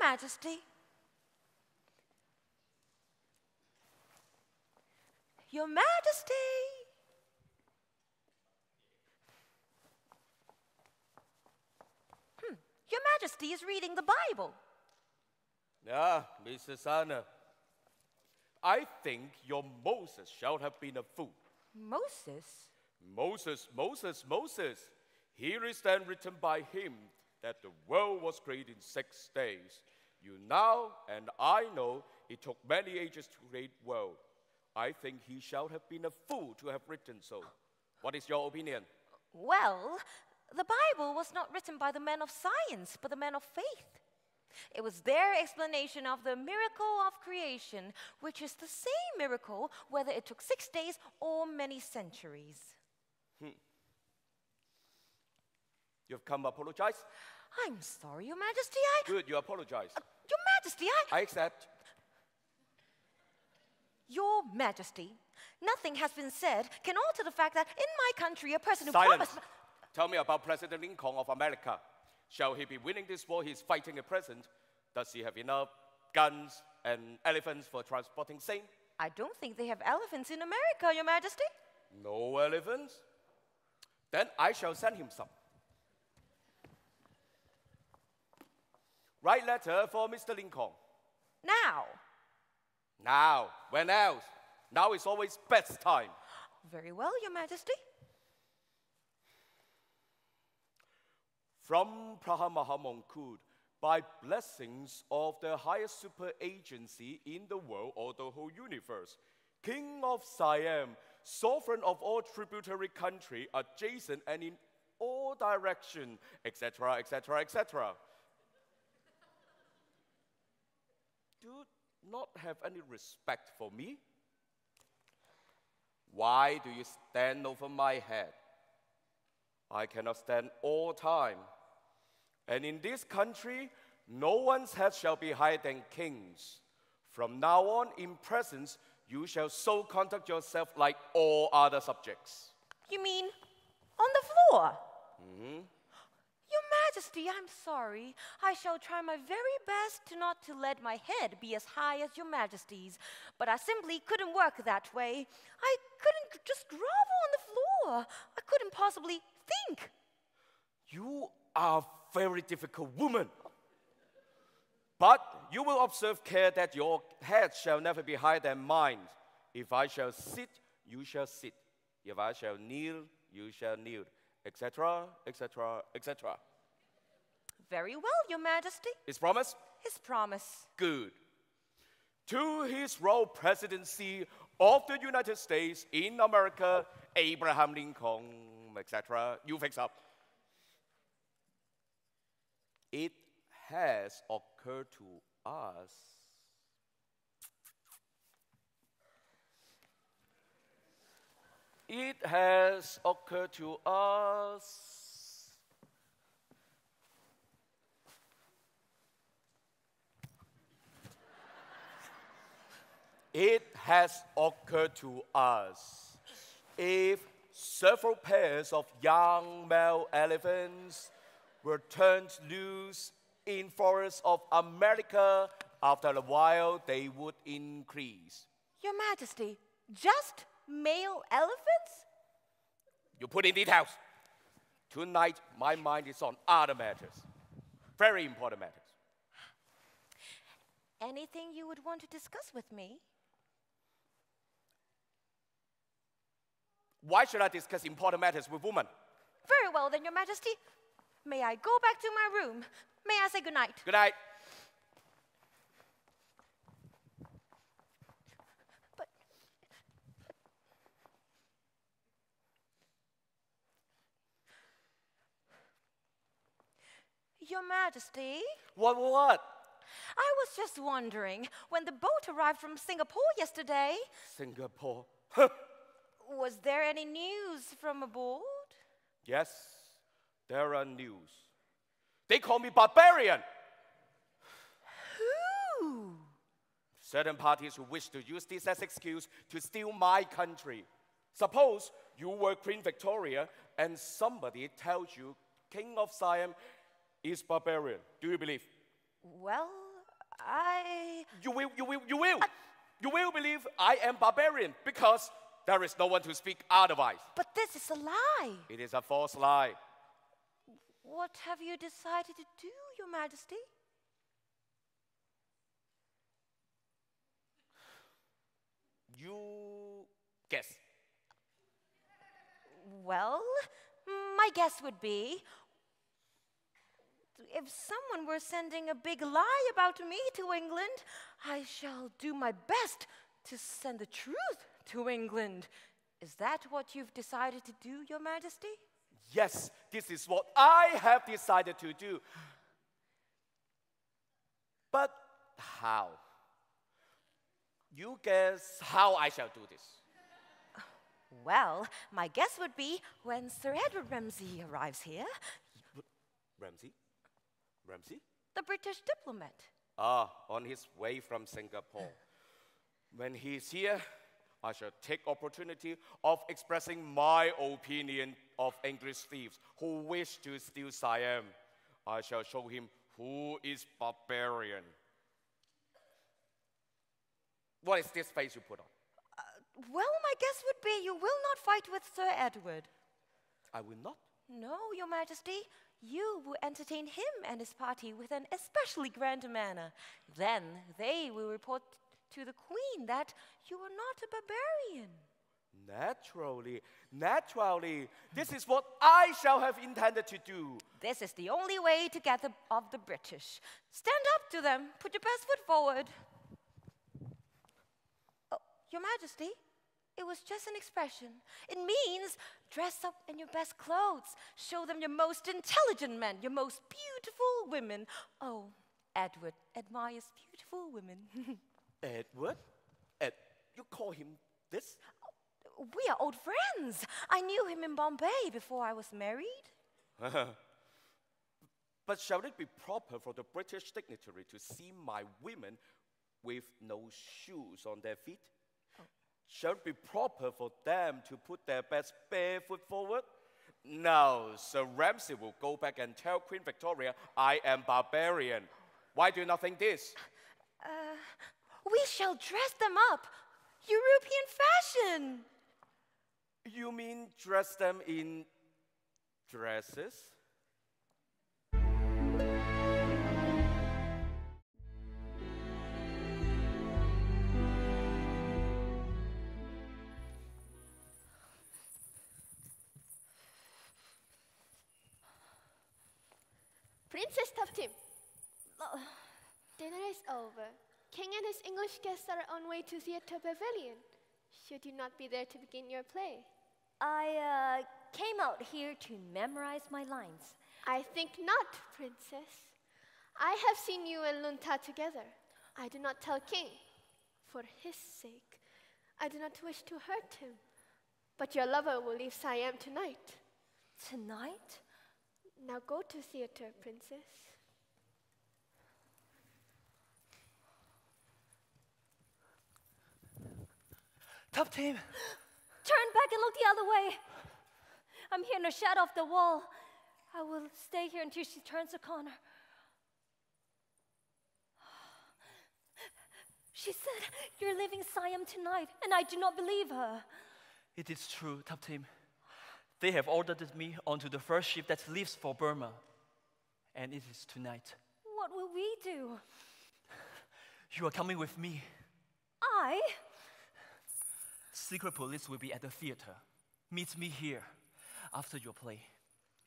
Majesty. Your Majesty. Hmm, Your Majesty is reading the Bible. Ah, Mrs. Anna, I think your Moses shall have been a fool. Moses? Moses, Moses, Moses. Here is then written by him that the world was created in six days. You now and I know it took many ages to create world. I think he shall have been a fool to have written so. What is your opinion? Well, the Bible was not written by the men of science, but the men of faith. It was their explanation of the miracle of creation, which is the same miracle whether it took six days or many centuries. Hmm. You've come to apologize? I'm sorry, Your Majesty. I. Good, you apologize. Uh, Your Majesty, I. I accept. Your Majesty, nothing has been said can alter the fact that in my country a person who Silence. promised. Tell me about President Lincoln of America. Shall he be winning this war he's fighting at present? Does he have enough guns and elephants for transporting same? I don't think they have elephants in America, Your Majesty. No elephants? Then I shall send him some. Write letter for Mr. Lincoln. Now. Now, when else? Now is always best time. Very well, Your Majesty. From Phra Maha Mongkut, by blessings of the highest super agency in the world or the whole universe, King of Siam, sovereign of all tributary country, adjacent and in all direction, etc., etc., etc. Do not have any respect for me? Why do you stand over my head? I cannot stand all time. And in this country, no one's head shall be higher than kings. From now on, in presence, you shall so conduct yourself like all other subjects. You mean on the floor? Mm-hmm. Your Majesty, I'm sorry. I shall try my very best to not to let my head be as high as Your Majesty's, but I simply couldn't work that way. I couldn't just grovel on the floor. I couldn't possibly think. You are a very difficult woman. But you will observe care that your head shall never be higher than mine. If I shall sit, you shall sit. If I shall kneel, you shall kneel, etc., etc., etc. Very well, Your Majesty. Is promise? His promise. Good. To his royal presidency of the United States in America, Abraham Lincoln, etc. You fix up. It has occurred to us. It has occurred to us. It has occurred to us if several pairs of young male elephants were turned loose in forests of America, after a while they would increase. Your Majesty, just male elephants? You put in details. Tonight, my mind is on other matters, very important matters. Anything you would want to discuss with me? Why should I discuss important matters with women? Very well, then, Your Majesty. May I go back to my room? May I say good night? Good night. Your Majesty, What, what? I was just wondering when the boat arrived from Singapore yesterday, Singapore. was there any news from aboard? yes, there are news. They call me barbarian. Who? Certain parties who wish to use this as excuse to steal my country. Suppose you were Queen Victoria and somebody tells you King of Siam is barbarian. Do you believe? Well, I. You will, you will, you will. You will believe I am barbarian because there is no one to speak otherwise. But this is a lie. It is a false lie. What have you decided to do, Your Majesty? You guess. Well, my guess would be if someone were sending a big lie about me to England, I shall do my best to send the truth to England. Is that what you've decided to do, Your Majesty? Yes, this is what I have decided to do. But how? You guess how I shall do this. Well, my guess would be when Sir Edward Ramsay arrives here, Ramsay? Ramsay? the British diplomat. Ah, on his way from Singapore. When he's here, I shall take opportunity of expressing my opinion of English thieves who wish to steal Siam. I shall show him who is barbarian. What is this face you put on? Well, my guess would be you will not fight with Sir Edward. I will not. No, Your Majesty, you will entertain him and his party with an especially grand manner. Then they will report to the Queen that you are not a barbarian. Naturally, naturally, this is what I shall have intended to do. This is the only way to get the, of the British. Stand up to them, put your best foot forward. Oh, your Majesty, it was just an expression. It means dress up in your best clothes, show them your most intelligent men, your most beautiful women. Oh, Edward admires beautiful women. Edward? Ed, you call him this? we are old friends. I knew him in Bombay before I was married. But shall it be proper for the British dignitary to see my women with no shoes on their feet? Shall it be proper for them to put their best barefoot forward? No, Sir Ramsay will go back and tell Queen Victoria I am barbarian. Why do you not think this? Uh, we shall dress them up, European fashion. You mean dress them in dresses? Princess Tuptim. Dinner is over. King and his English guests are on way to Theatre Pavilion. Should you not be there to begin your play? I uh, came out here to memorize my lines. I think not, Princess. I have seen you and Lun Tha together. I do not tell King. For his sake, I do not wish to hurt him. But your lover will leave Siam tonight. Tonight? Now go to theater, Princess. Tuptim. Turn back and look the other way. I'm here in the shadow of the wall. I will stay here until she turns the corner. She said you're leaving Siam tonight, and I do not believe her. It is true, Tuptim. They have ordered me onto the first ship that leaves for Burma. And it is tonight. What will we do? You are coming with me. I? Secret police will be at the theater. Meet me here after your play.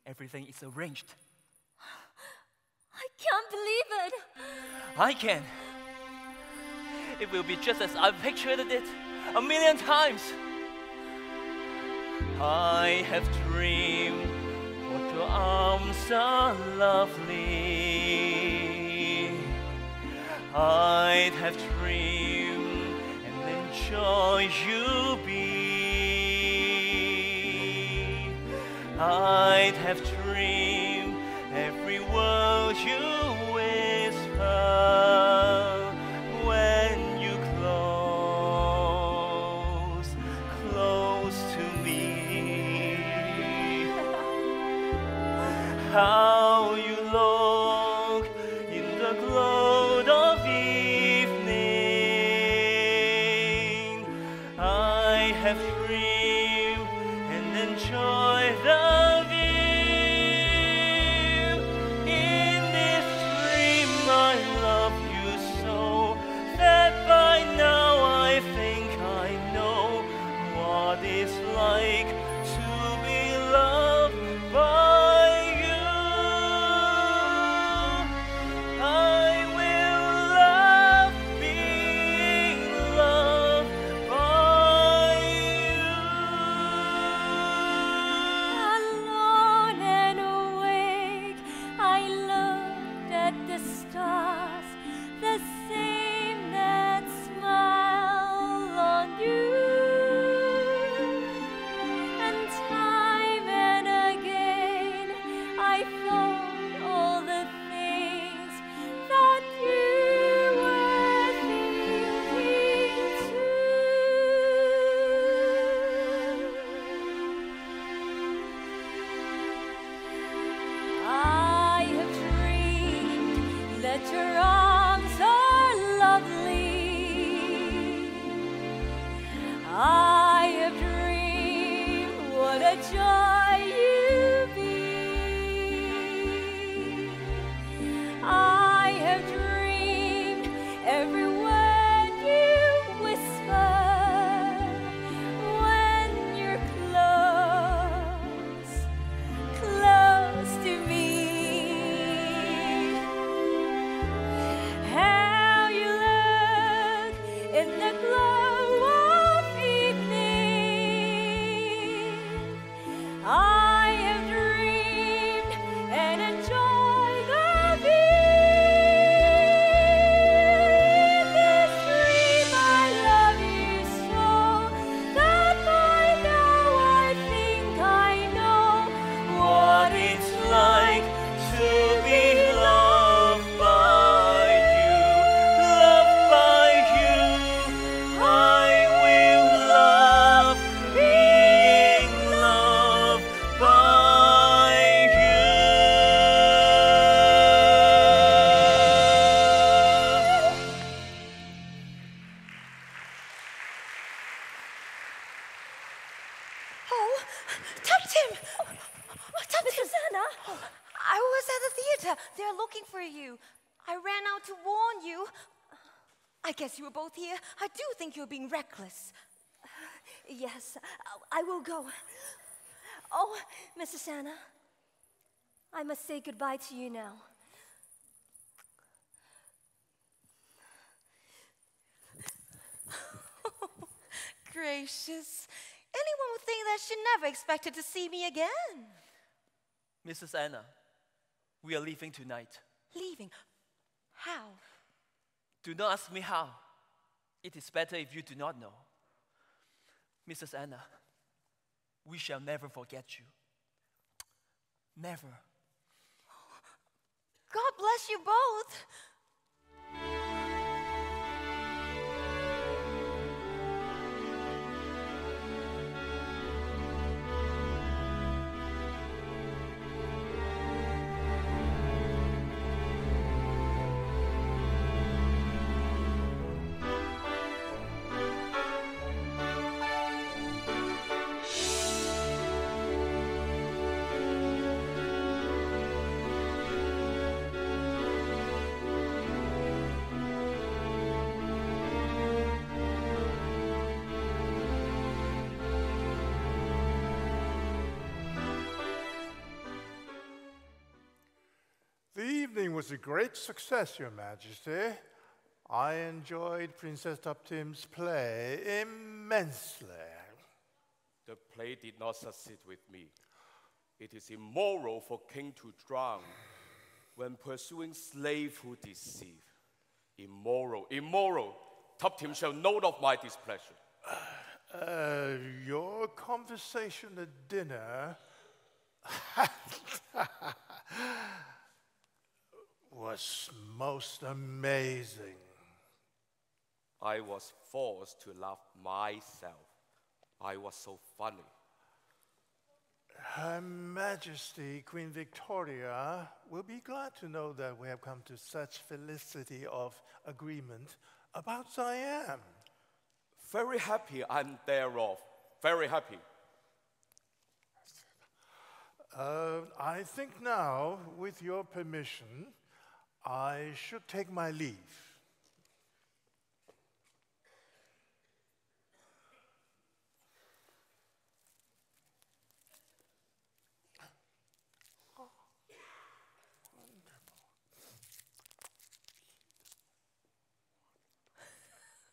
Everything is arranged. I can't believe it. I can. It will be just as I've pictured it a million times. I have dreamed what your arms are lovely. I'd have dreamed and enjoy you be. I'd have dreamed every word you both here. I do think you're being reckless. Yes, I I will go. Oh, Mrs. Anna, I must say goodbye to you now. Gracious. Anyone would think that she never expected to see me again. Mrs. Anna, we are leaving tonight. Leaving. How? Do not ask me how. It is better if you do not know. Mrs. Anna, we shall never forget you. Never. God bless you both. Was a great success, Your Majesty. I enjoyed Princess Tuptim's play immensely. The play did not succeed with me. It is immoral for king to drown when pursuing slave who deceive. Immoral, immoral. Tuptim shall note of my displeasure. Uh, your conversation at dinner was most amazing. I was forced to laugh myself. I was so funny. Her Majesty Queen Victoria will be glad to know that we have come to such felicity of agreement about Siam. Very happy I'm thereof. very happy. Uh, I think now, with your permission, I should take my leave.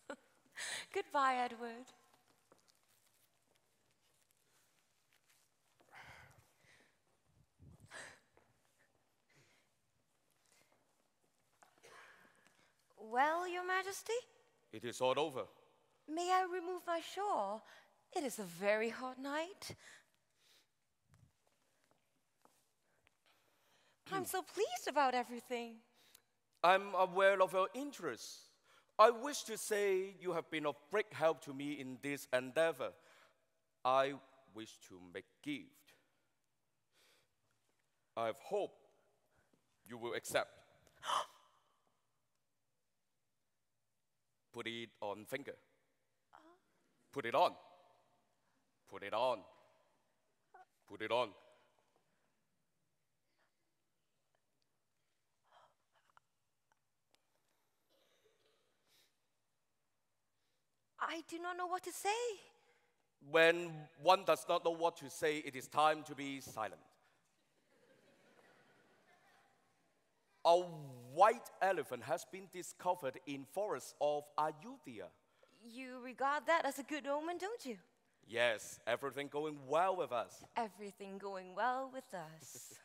Goodbye, Edward. Well, Your Majesty, It is all over. may I remove my shawl? It is a very hot night. I'm so pleased about everything. I'm aware of your interests. I wish to say you have been of great help to me in this endeavor. I wish to make gift. I hope you will accept. Put it on finger. Put it on. Put it on. Put it on. I do not know what to say. When one does not know what to say, it is time to be silent. A white elephant has been discovered in forests of Ayutthaya. You regard that as a good omen, don't you? Yes, everything going well with us. Everything going well with us.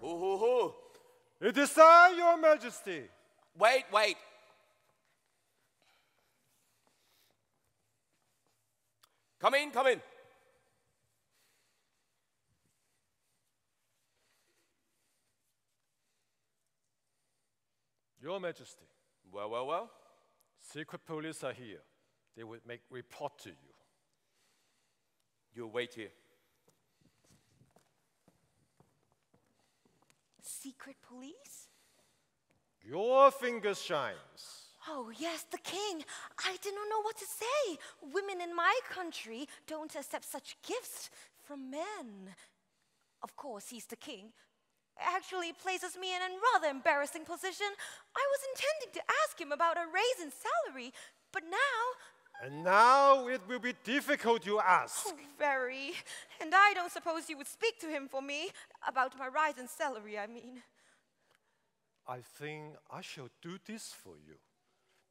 Hoo hoo hoo. It is I, Your Majesty. Wait, wait. Come in, come in. Your Majesty, Well, well, well. secret police are here. They will make report to you. You wait here. Secret police? Your finger shines. Oh, yes, the king. I did not know what to say. Women in my country don't accept such gifts from men. Of course, he's the king. Actually, places me in a rather embarrassing position. I was intending to ask him about a raise in salary, but now, And now it will be difficult to ask. oh, very. And I don't suppose you would speak to him for me about my rise in salary, I mean. I think I shall do this for you.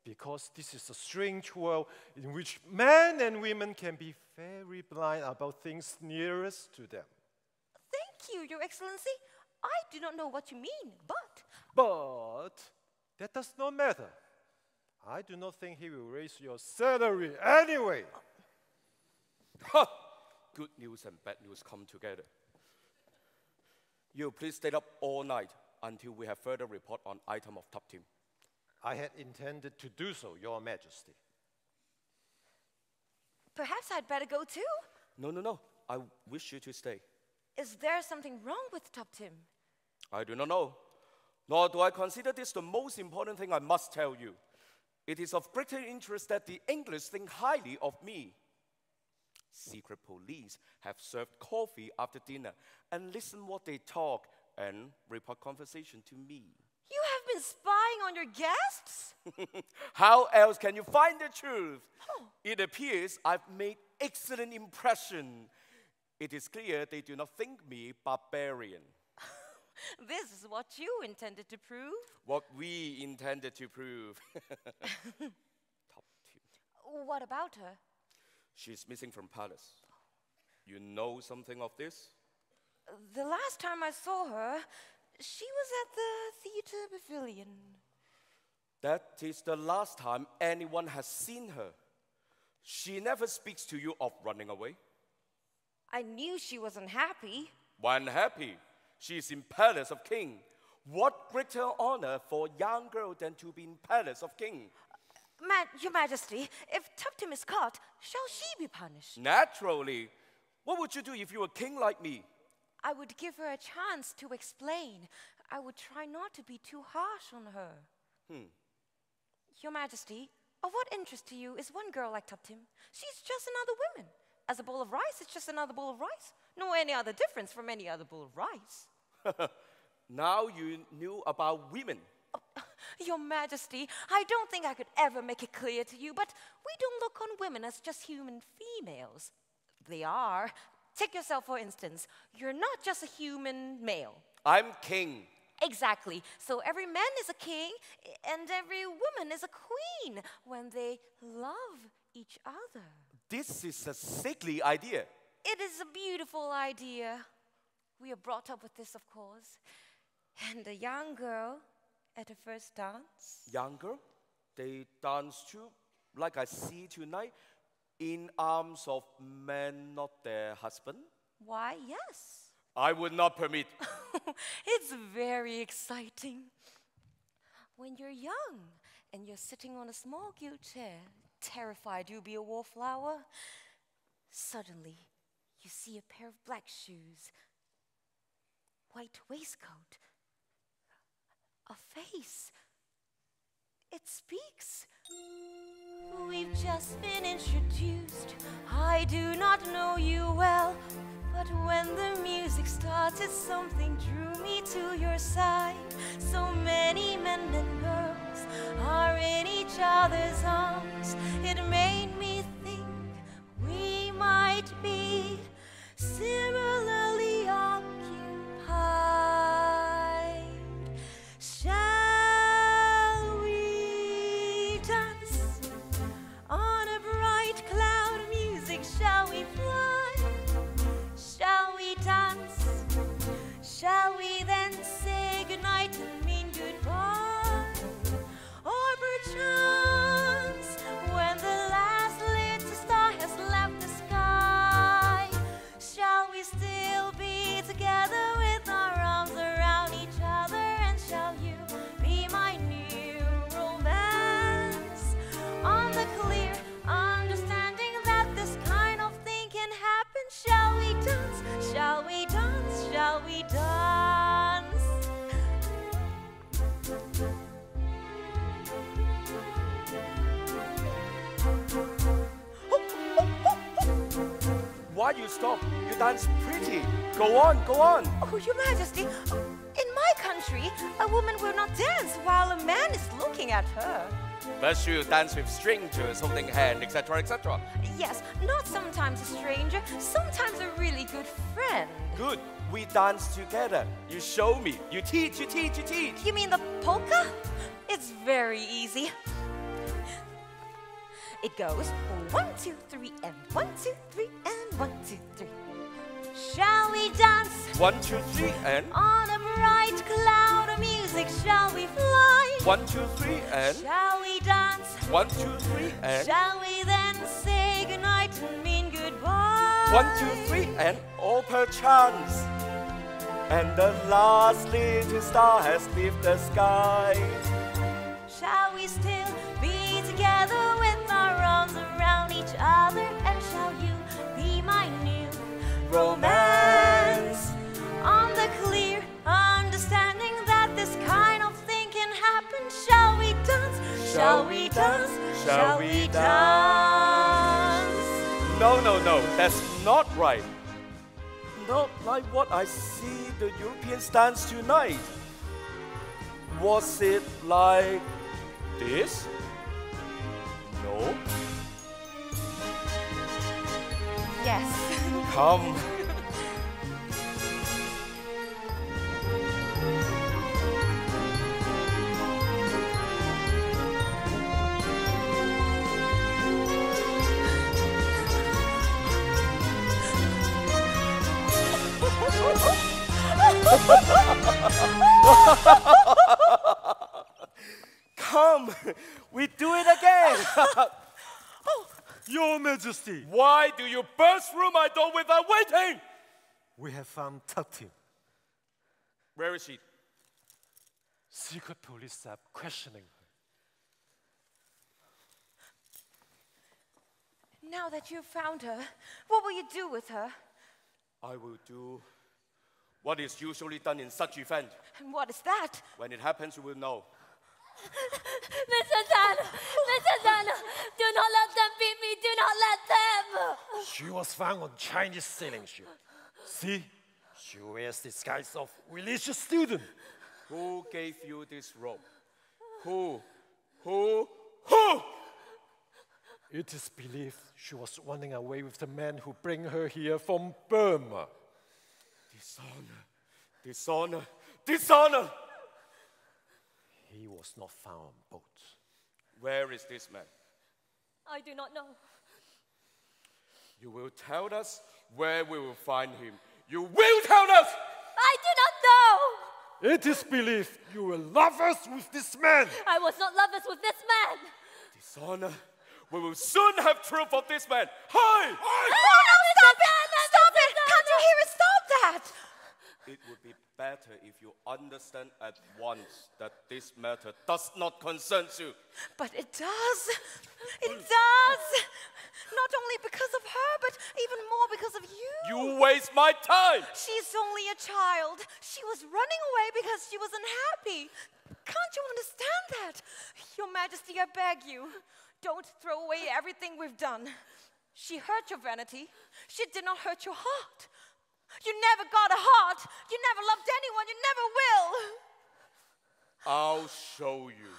Because this is a strange world in which men and women can be very blind about things nearest to them. Thank you, Your Excellency. I do not know what you mean, but But that does not matter. I do not think he will raise your salary anyway. Ha! Good news and bad news come together. You please stay up all night until we have further report on item of Tuptim. I had intended to do so, Your Majesty. perhaps I'd better go too. No, no, no. I wish you to stay. Is there something wrong with Tuptim? I do not know. Nor do I consider this the most important thing I must tell you. It is of greater interest that the English think highly of me. Secret police have served coffee after dinner and listen what they talk and report conversation to me. You have been spying on your guests? How else can you find the truth? Oh. It appears I've made excellent impression. It is clear they do not think me barbarian. This is what you intended to prove. What we intended to prove. Top two. What about her? She's missing from palace. You know something of this? The last time I saw her, she was at the theater pavilion. That is the last time anyone has seen her. She never speaks to you of running away. I knew she was unhappy. When happy, she is in palace of king. What greater honor for a young girl than to be in palace of king? Ma- Your Majesty, if Tuptim is caught, shall she be punished? Naturally. What would you do if you were king like me? I would give her a chance to explain. I would try not to be too harsh on her. Hmm. Your Majesty, Of what interest to you is one girl like Tuptim? She's just another woman. As a bowl of rice, it's just another bowl of rice. No any other difference from any other bowl of rice. Now you knew about women. Oh, Your Majesty, I don't think I could ever make it clear to you, but we don't look on women as just human females. They are. Take yourself, for instance. You're not just a human male. I'm king. Exactly. So every man is a king and every woman is a queen when they love each other. This is a sickly idea. It is a beautiful idea. We are brought up with this, of course. And a young girl at her first dance. Young girl, they dance too, like I see tonight, in arms of men, not their husband. Why, yes. I would not permit. it's very exciting. When you're young and you're sitting on a small gilt chair, terrified you'll be a wallflower, suddenly you see a pair of black shoes, white waistcoat, a face. It speaks. We've just been introduced. I do not know you well, but when the music started, something drew me to your side. So many men and girls are in each other's arms. It made me think we might be similarly Why you stop? You dance pretty. Go on, go on. Oh, Your Majesty, in my country, a woman will not dance while a man is looking at her. But you dance with strangers, holding hand, etc., etc. Yes, not sometimes a stranger, sometimes a really good friend. Good. We dance together. You show me. You teach, you teach, you teach. You mean the polka? It's very easy. It goes one, two, three, and one, two, three, and one, two, three. Shall we dance One, two, three, and on a bright cloud of music? Shall we fly? one, two, three, and Shall we dance? one, two, three, and Shall we then say goodnight and mean goodbye? one, two, three, and all perchance. And the last little star has left the sky. Shall we arms around each other? And shall you be my new romance? On the clear understanding that this kind of thing can happen, shall we dance? Shall we dance? Shall we dance? No, no, no, that's not right. Not like what I see the Europeans dance tonight. Was it like this? No. Yes. Come. Come. We do it again. Your Majesty, Why do you burst through my door without waiting? we have found Tuptim. Where is she? Secret police are questioning her. Now that you've found her, what will you do with her? I will do what is usually done in such event. And what is that? When it happens, you will know. Mr. Tan, Mr. Tan, do not let them beat me. Do not let them. She was found on Chinese sailing ship. See, she wears disguise of religious student. Who gave you this robe? Who? Who? Who? It is believed she was running away with the man who bring her here from Burma. Dishonor, dishonor, dishonor! He was not found on boat. Where is this man? I do not know. You will tell us where we will find him. You will tell us! I do not know. It is believed you will love us with this man. I was not lovers with this man. Dishonor. We will soon have proof of this man. Hi! No, no, stop it! Stop it! Can't you hear it? Stop that! It would be better if you understand at once that this matter does not concern you. But it does. It does. Not only because of her, but even more because of you. You waste my time! She's only a child. She was running away because she was unhappy. Can't you understand that? Your Majesty, I beg you, don't throw away everything we've done. She hurt your vanity. She did not hurt your heart. You never got a heart. You never loved anyone. You never will. I'll show you.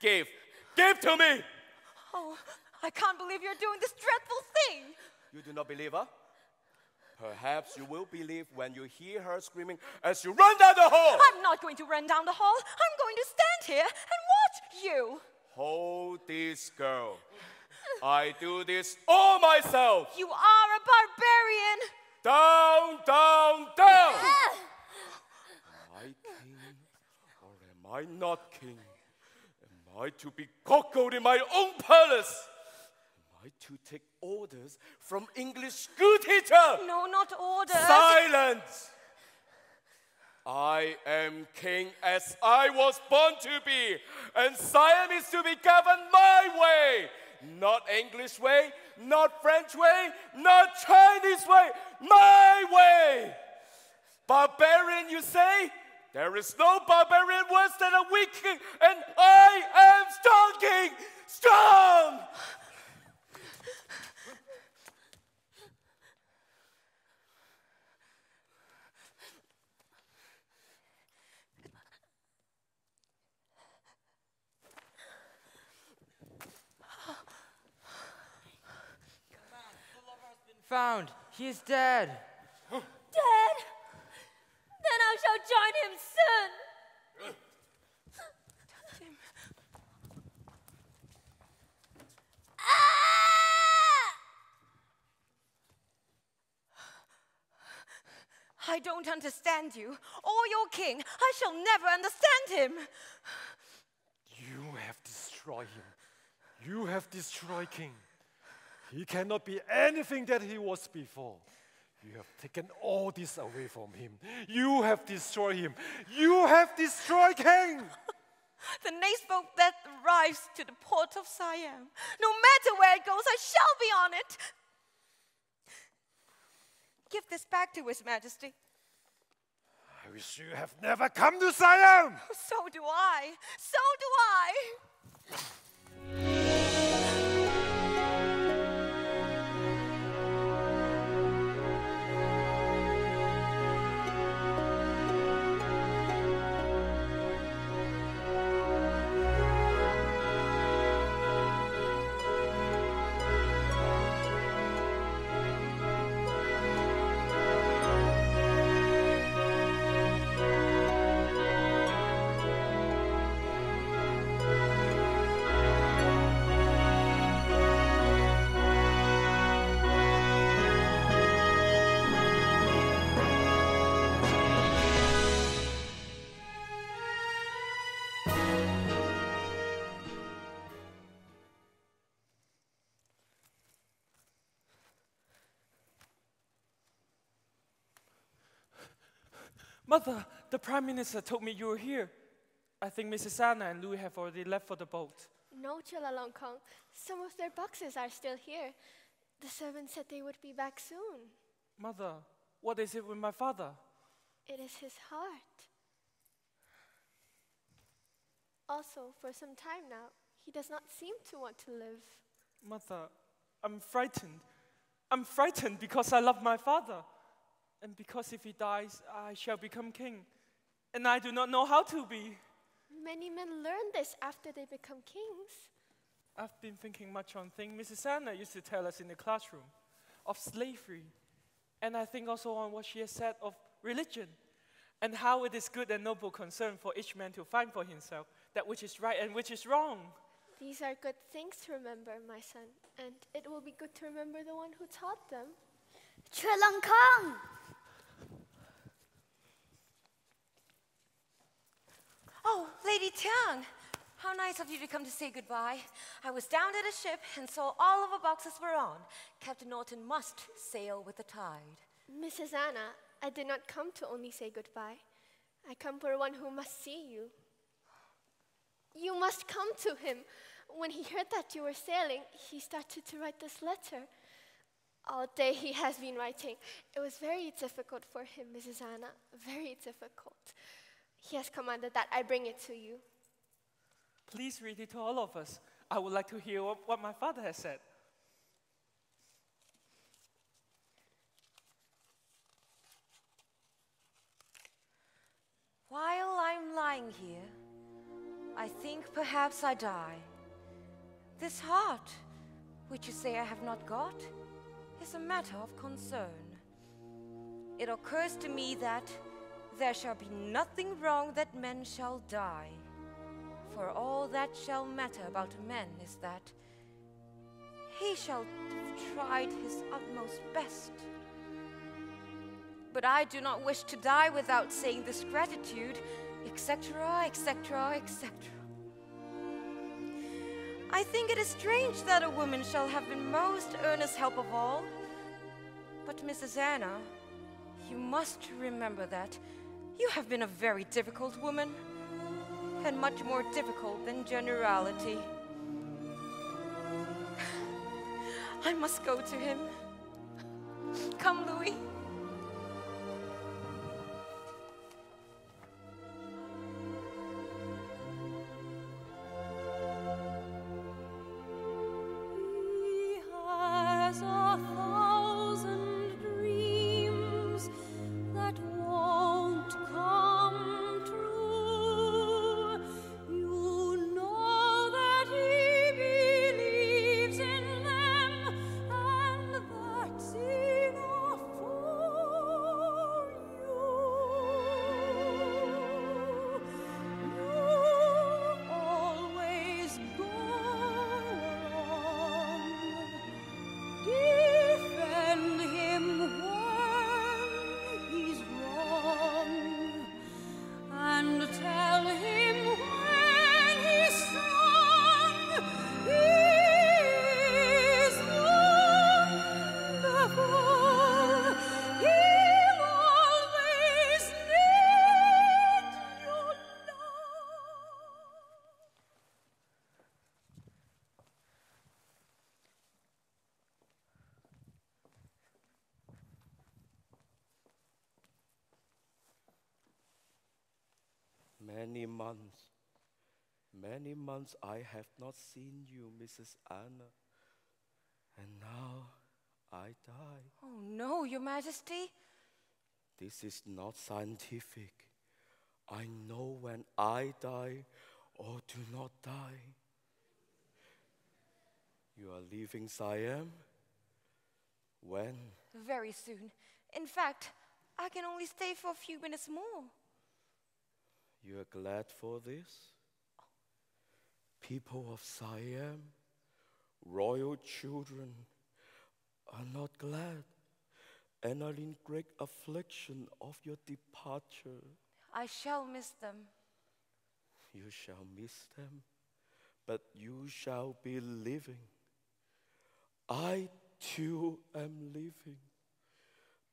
Give. Give to me! Oh, I can't believe you're doing this dreadful thing. You do not believe her? Perhaps you will believe when you hear her screaming as you run down the hall. I'm not going to run down the hall. I'm going to stand here and watch you. Hold this girl. I do this all myself. You are a barbarian. Down, down, down! Ah! Am I king or am I not king? Am I to be cockled in my own palace? Am I to take orders from English school teacher? No, not orders. Silence! I am king as I was born to be, and Siam is to be governed my way. Not English way, not French way, not Chinese way, my way. Barbarian, you say? There is no barbarian worse than a weak king, and I am strong king, strong! Found. He is dead. Dead? Then I shall join him soon. Ah! I don't understand you or your king. I shall never understand him. You have destroyed him. You have destroyed King. He cannot be anything that he was before. You have taken all this away from him. You have destroyed him. You have destroyed King. The boat that arrives to the port of Siam, no matter where it goes, I shall be on it. Give this back to His Majesty. I wish you have never come to Siam. So do I. So do I. Mother, the Prime Minister told me you were here. I think Mrs. Anna and Louis have already left for the boat. No, Chulalongkorn. Some of their boxes are still here. The servant said they would be back soon. Mother, what is it with my father? It is his heart. also, for some time now, he does not seem to want to live. Mother, I'm frightened. I'm frightened because I love my father. And because if he dies, I shall become king. And I do not know how to be. Many men learn this after they become kings. I've been thinking much on things Mrs. Anna used to tell us in the classroom of slavery. And I think also on what she has said of religion and how it is good and noble concern for each man to find for himself that which is right and which is wrong. These are good things to remember, my son, and it will be good to remember the one who taught them. 雀浪 Oh, Lady Tiang, how nice of you to come to say goodbye. I was down at a ship and saw all of the boxes were on. Captain Orton must sail with the tide. Mrs. Anna, I did not come to only say goodbye. I come for one who must see you. You must come to him. When he heard that you were sailing, he started to write this letter. All day he has been writing. It was very difficult for him, Mrs. Anna, very difficult. He has commanded that I bring it to you. Please read it to all of us. I would like to hear what, what my father has said. While I'm lying here, I think perhaps I die. This heart, which you say I have not got, is a matter of concern. It occurs to me that there shall be nothing wrong that men shall die. For all that shall matter about men is that he shall have tried his utmost best. But I do not wish to die without saying this gratitude, etc., etc., etc. I think it is strange that a woman shall have been most earnest help of all. But, Mrs. Anna, you must remember that you have been a very difficult woman, and much more difficult than generality. I must go to him. Come, Louis. Many months, many months I have not seen you, Mrs. Anna. And now I die. Oh no, Your Majesty. This is not scientific. I know when I die or do not die. You are leaving Siam? When? Very soon. In fact, I can only stay for a few minutes more. You are glad for this? People of Siam, royal children, are not glad and are in great affliction of your departure. I shall miss them. You shall miss them, but you shall be living. I too am living,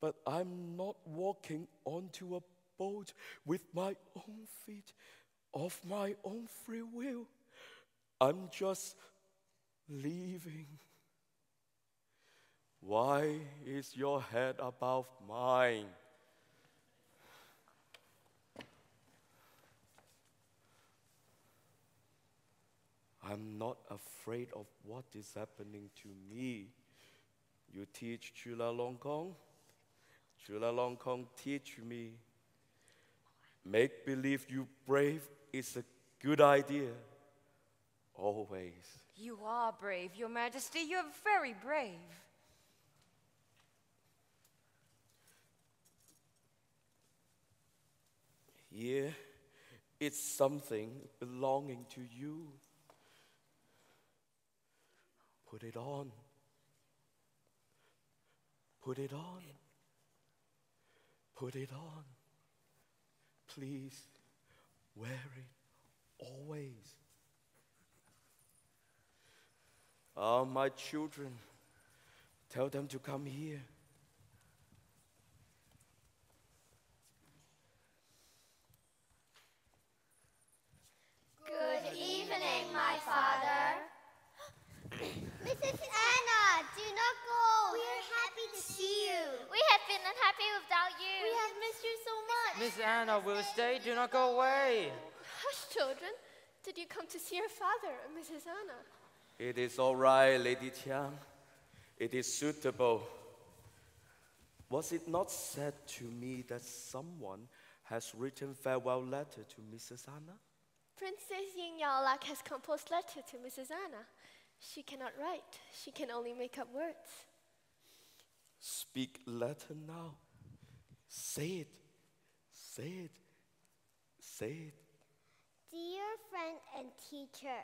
but I'm not walking onto a boat with my own feet of my own free will. I'm just leaving. Why is your head above mine? I'm not afraid of what is happening to me. You teach Chulalongkorn. Chula Long Kong teach me. Make believe you brave is a good idea. Always. You are brave, Your Majesty. You're very brave. Here, it's something belonging to you. Put it on. Put it on. Put it on. Please wear it always. Ah, my children, tell them to come here. Good evening, my father. Mrs. Anna, do not go. We are happy to see you. We have been unhappy without you. We have missed you so much. Miss Anna will stay. Do not go away. Hush, children. Did you come to see your father, Mrs. Anna? It is all right, Lady Tiang. It is suitable. Was it not said to me that someone has written farewell letter to Mrs. Anna? Princess Ying Yaowalak has composed letter to Mrs. Anna. She cannot write. She can only make up words. Speak Latin now. Say it. Say it. Say it. Dear friend and teacher,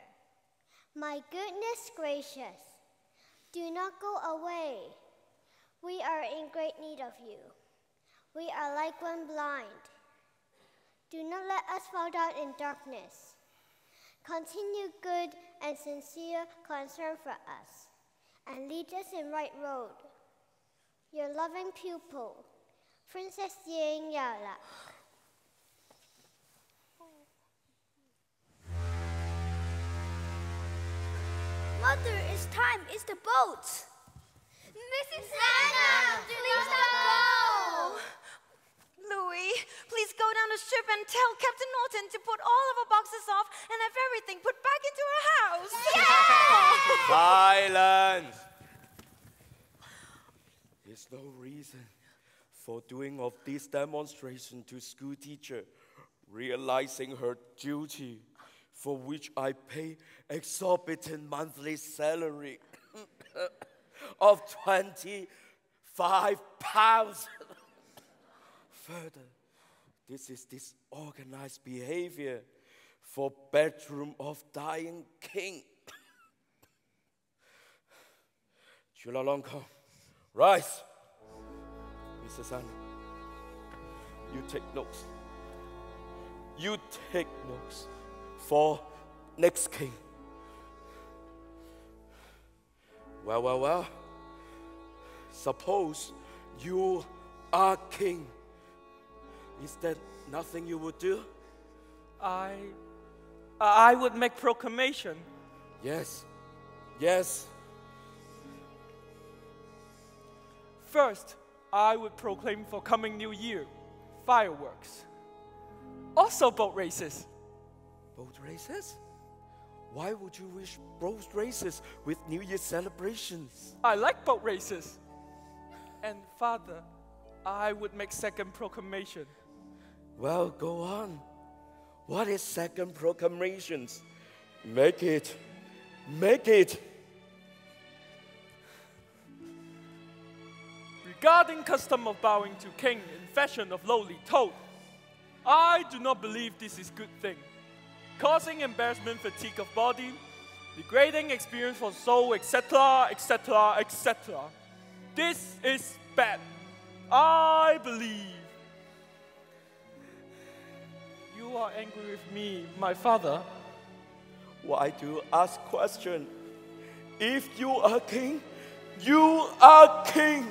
my goodness gracious, do not go away. We are in great need of you. We are like one blind. Do not let us fall down in darkness. Continue good and sincere concern for us, and lead us in right road. Your loving pupil, Princess Ying Yala. Mother, it's time. It's the boat. Mrs. Anna, please don't go. Louis, please go down the ship and tell Captain Orton to put all of our boxes off and have everything put back into our house. Silence! There's no reason for doing of this demonstration to school teacher, realizing her duty, for which I pay exorbitant monthly salary of twenty-five pounds. Further, this is disorganized behavior for bedroom of dying king. Chulalongkorn, rise. Mrs. Anna, you take notes. You take notes for next king. Well, well, well. Suppose you are king. Is there nothing you would do? I. I would make proclamation. Yes. Yes. First, I would proclaim for coming new year fireworks. Also boat races. Boat races? Why would you wish boat races with New Year celebrations? I like boat races. And father, I would make second proclamation. Well, go on. What is second proclamations? Make it. Make it. Regarding custom of bowing to king in fashion of lowly toad, I do not believe this is good thing, causing embarrassment, fatigue of body, degrading experience for soul, etc., etc., etc. This is bad. I believe. You are angry with me, my father. Why do you ask question? If you are king, you are king.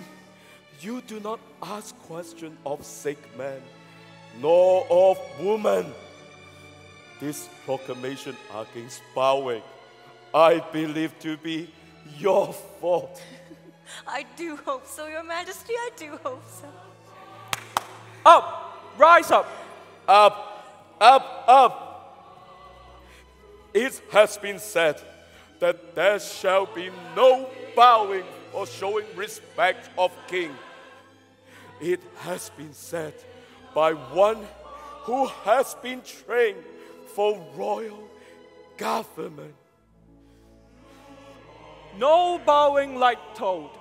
You do not ask question of sick man, nor of woman. This proclamation against bowing, I believe to be your fault. I do hope so, Your Majesty. I do hope so. Up! Rise up! Up, up, up. it has been said that there shall be no bowing or showing respect of king. It has been said by one who has been trained for royal government. No bowing like toad,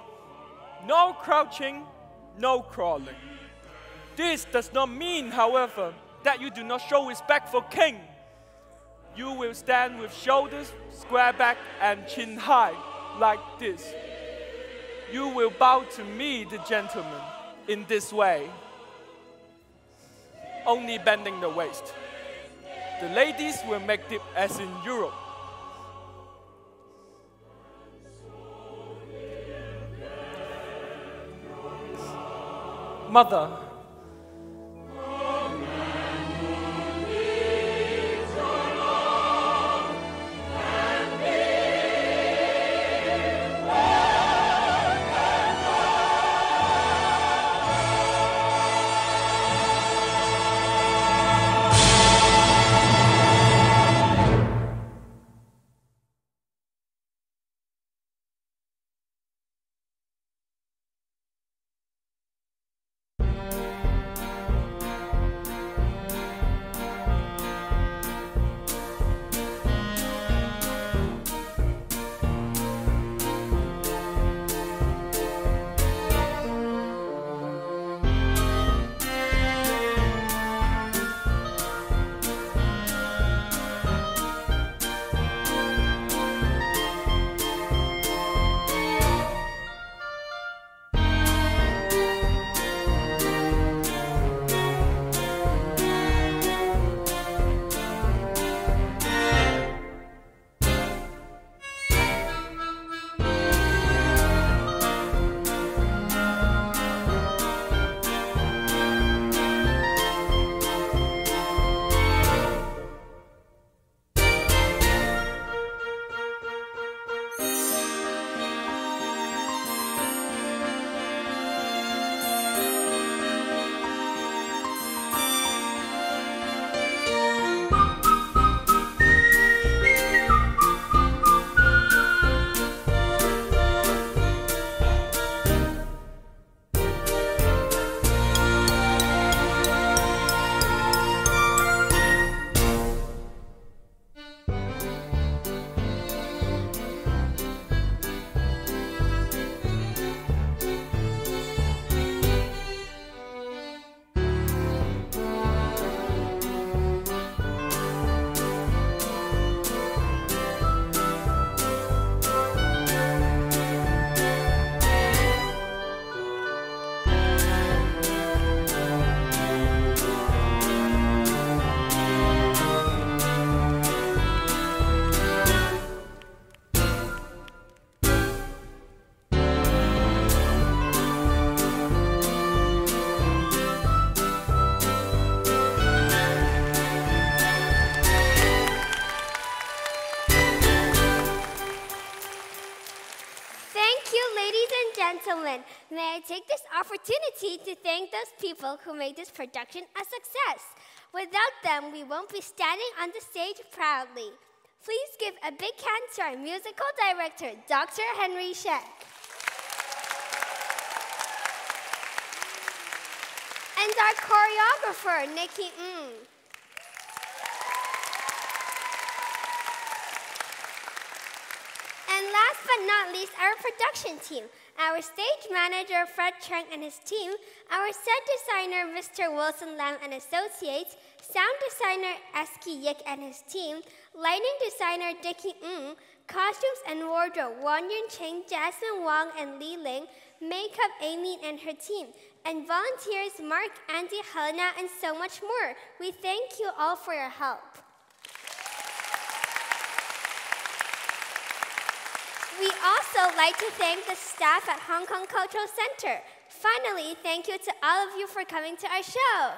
no crouching, no crawling. This does not mean, however, that you do not show respect for king. You will stand with shoulders square back and chin high, like this. You will bow to me, the gentleman, in this way. Only bending the waist. The ladies will make dip as in Europe. Mother, gentlemen. May I take this opportunity to thank those people who made this production a success. Without them, we won't be standing on the stage proudly. Please give a big hand to our musical director, Dr. Henry Sheck. And our choreographer, Nikki Mm. And last but not least, our production team. Our stage manager, Fred Chang and his team, our set designer, Mr. Wilson Lam and Associates, sound designer, Eski Yik and his team, lighting designer, Dickie Ng, costumes and wardrobe, Won Yun Cheng, Jasmine Wang, and Li Ling, makeup, Aileen and her team, and volunteers, Mark, Andy, Helena, and so much more. We thank you all for your help. We also like to thank the staff at Hong Kong Cultural Center. Finally, thank you to all of you for coming to our show.